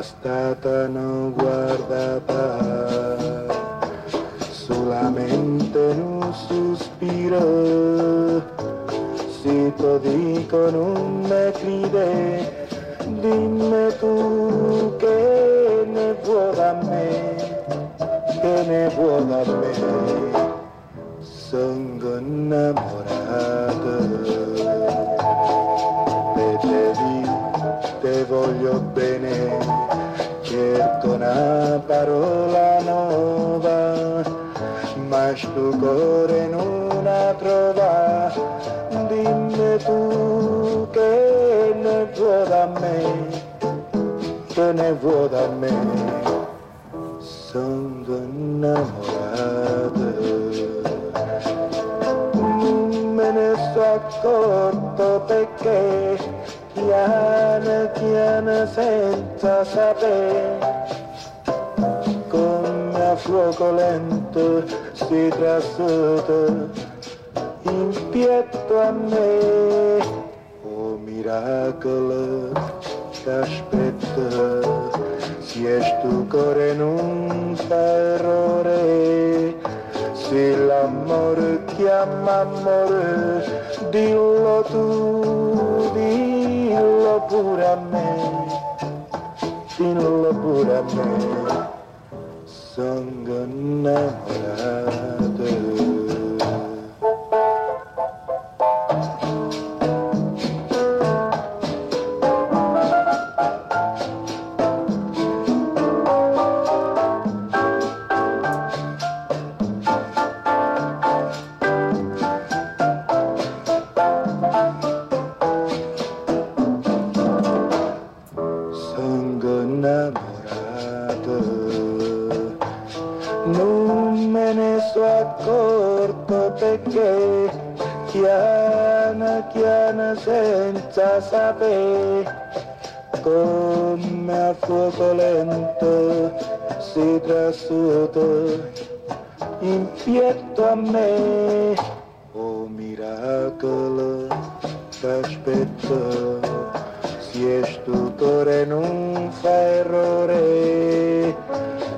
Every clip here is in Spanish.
stata non guardata, solamente un sospiro, si ti dico non mi crede, dimmi tu che ne vuoi da me, che ne vuoi da me, sono innamorato te voglio bene, cerco una parola nuova, ma sto cuore non la trova, dimmi tu che ne vuoi da me, che ne vuoi da me, sono innamorato. Non me ne sto accorto perché piano piano senza sapere lento si trasuta in pietto a me. Oh miracolo che aspetta si è stu cuore non errore se l'amore chiama amore dillo tu dillo pure a me, dillo pure a me, sangın nerede? Sono innamorato. senza sapere come a fuoco lento si trasuta in pietto a me oh miracolo t'aspetto si è stutore non fa errore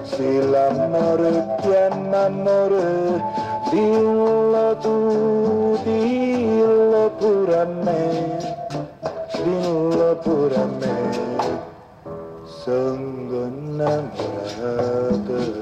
se l'amore chiama amore dillatu dillapurame dillapurame sanganam radha